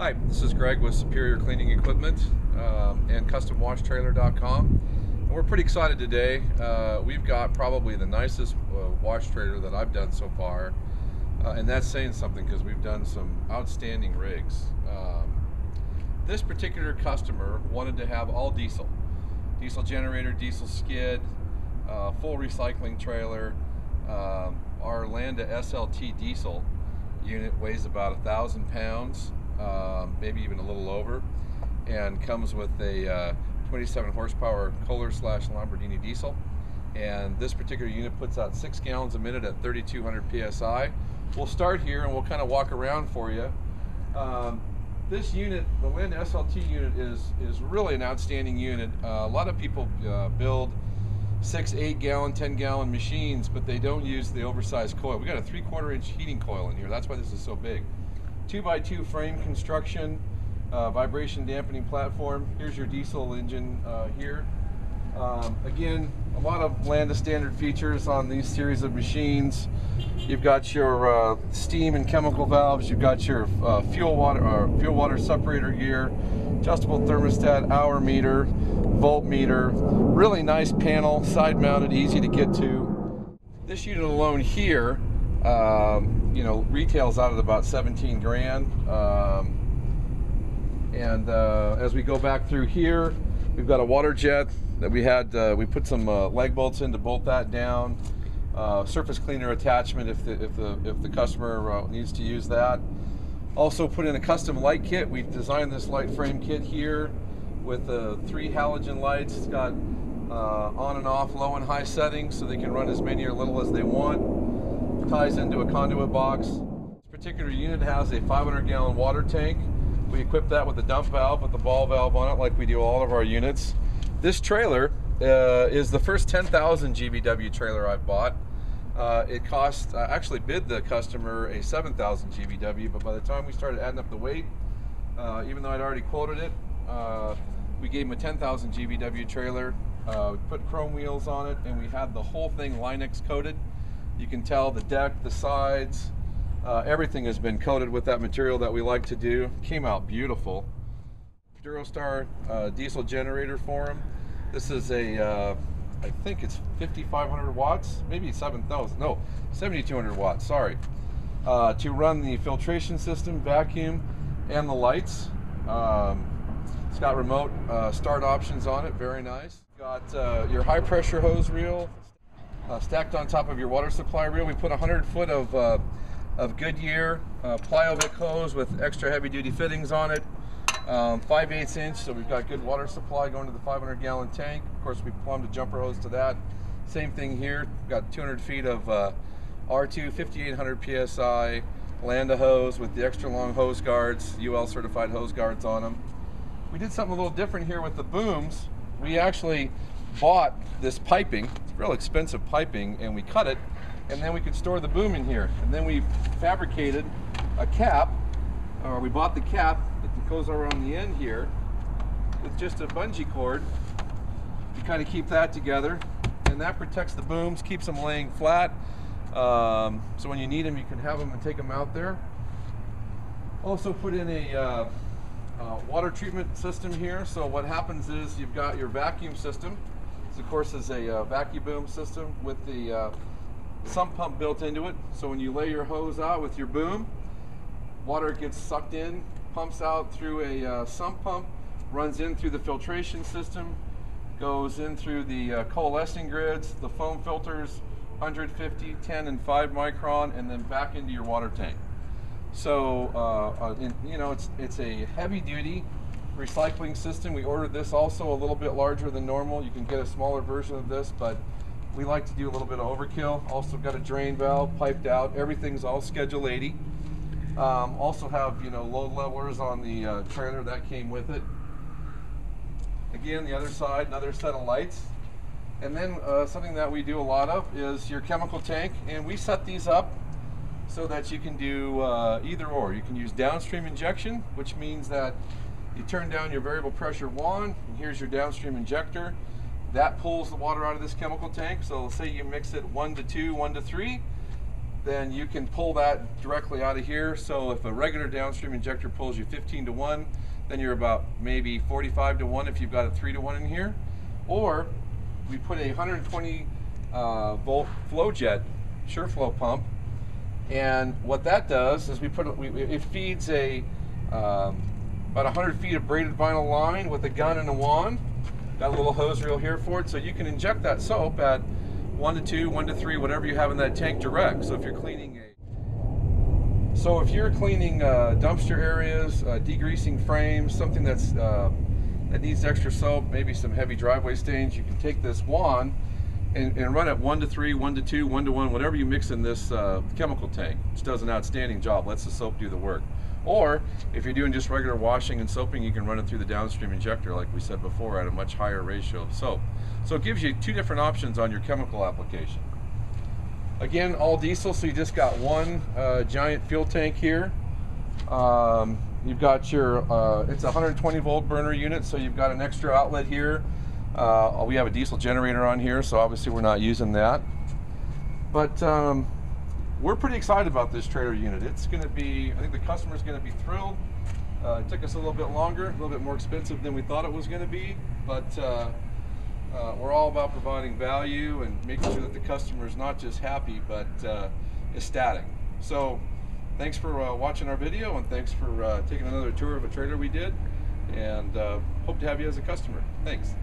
Hi, this is Greg with Superior Cleaning Equipment um, and CustomWashTrailer.com. And we're pretty excited today. Uh, we've got probably the nicest uh, wash trailer that I've done so far. Uh, and that's saying something because we've done some outstanding rigs. Um, this particular customer wanted to have all diesel. Diesel generator, diesel skid, uh, full recycling trailer. Um, our Landa SLT diesel unit weighs about a thousand pounds um, maybe even a little over, and comes with a uh, 27 horsepower Kohler slash Lombardini diesel. And this particular unit puts out six gallons a minute at 3,200 psi. We'll start here and we'll kind of walk around for you. Um, this unit, the Landa SLT unit, is is really an outstanding unit. Uh, a lot of people uh, build six, eight gallon, 10 gallon machines, but they don't use the oversized coil. We got a three quarter inch heating coil in here. That's why this is so big two by two frame construction, uh, vibration dampening platform. Here's your diesel engine uh, here. Um, again, a lot of Landa standard features on these series of machines. You've got your uh, steam and chemical valves. You've got your uh, fuel water or uh, fuel water separator gear, adjustable thermostat, hour meter, voltmeter. Really nice panel, side mounted, easy to get to. This unit alone here um, you know, retails out at about 17 grand. Um, and uh, as we go back through here, we've got a water jet that we had, uh, we put some uh, leg bolts in to bolt that down. Uh, surface cleaner attachment if the, if the, if the customer uh, needs to use that. Also put in a custom light kit. We've designed this light frame kit here with uh, three halogen lights. It's got on and off, low and high settings so they can run as many or little as they want ties into a conduit box. This particular unit has a 500 gallon water tank. We equip that with a dump valve with the ball valve on it like we do all of our units. This trailer uh, is the first 10,000 GVW trailer I've bought. Uh, it cost, I actually bid the customer a 7,000 GVW, but by the time we started adding up the weight, uh, even though I'd already quoted it, uh, we gave him a 10,000 GVW trailer, uh, we put chrome wheels on it, and we had the whole thing Line-X coated. You can tell the deck, the sides, uh, everything has been coated with that material that we like to do. Came out beautiful. Durostar uh, diesel generator for them. This is a, uh, I think it's 5,500 watts, maybe 7,000, no, 7,200 watts, sorry. Uh, to run the filtration system, vacuum, and the lights. Um, it's got remote uh, start options on it, very nice. Got uh, your high pressure hose reel, uh, stacked on top of your water supply reel. We put 100 foot of, uh, of Goodyear uh, Plyovic hose with extra heavy duty fittings on it. Um, 5 8 inch, so we've got good water supply going to the 500 gallon tank. Of course, we plumbed a jumper hose to that. Same thing here. We've got 200 feet of uh, R2 5800 psi Landa hose with the extra long hose guards, UL certified hose guards on them. We did something a little different here with the booms. We actually bought this piping, real expensive piping, and we cut it, and then we could store the boom in here. And then we fabricated a cap, or we bought the cap that goes around the end here with just a bungee cord to kind of keep that together. And that protects the booms, keeps them laying flat. Um, so when you need them, you can have them and take them out there. Also put in a uh, uh, water treatment system here. So what happens is you've got your vacuum system this, of course, is a uh, vacuum boom system with the uh, sump pump built into it. So when you lay your hose out with your boom, water gets sucked in, pumps out through a uh, sump pump, runs in through the filtration system, goes in through the uh, coalescing grids, the foam filters, 150, 10, and 5 micron, and then back into your water tank. So, uh, uh, you know, it's, it's a heavy duty recycling system. We ordered this also a little bit larger than normal. You can get a smaller version of this, but we like to do a little bit of overkill. Also got a drain valve piped out. Everything's all Schedule 80. Um, also have you know load levelers on the uh, trailer that came with it. Again, the other side, another set of lights. And then uh, something that we do a lot of is your chemical tank, and we set these up so that you can do uh, either or. You can use downstream injection, which means that you turn down your variable pressure wand, and here's your downstream injector. That pulls the water out of this chemical tank. So say you mix it one to two, one to three. then you can pull that directly out of here. So if a regular downstream injector pulls you 15 to 1, then you're about maybe 45 to 1 if you've got a 3 to 1 in here. Or we put a 120 uh, volt flow jet SHURflo pump and what that does is we put we, it feeds a um, about 100 feet of braided vinyl line with a gun and a wand. Got a little hose reel here for it, so you can inject that soap at one to two, one to three, whatever you have in that tank direct. So if you're cleaning a, so if you're cleaning uh, dumpster areas, uh, degreasing frames, something that's uh, that needs extra soap, maybe some heavy driveway stains, you can take this wand and, and, run it one to three, one to two, one to one, whatever you mix in this uh, chemical tank, which does an outstanding job, lets the soap do the work. Or if you're doing just regular washing and soaping, you can run it through the downstream injector, like we said before, at a much higher ratio of soap. So it gives you two different options on your chemical application. Again, all diesel, so you just got one uh, giant fuel tank here. Um, you've got your, uh, it's a 120 volt burner unit, so you've got an extra outlet here uh, we have a diesel generator on here, so obviously we're not using that. But um, we're pretty excited about this trailer unit. It's going to be, I think the customer's going to be thrilled. Uh, it took us a little bit longer, a little bit more expensive than we thought it was going to be, but uh, uh, we're all about providing value and making sure that the customer is not just happy, but uh, ecstatic. So thanks for uh, watching our video and thanks for uh, taking another tour of a trailer we did and hope to have you as a customer. Thanks.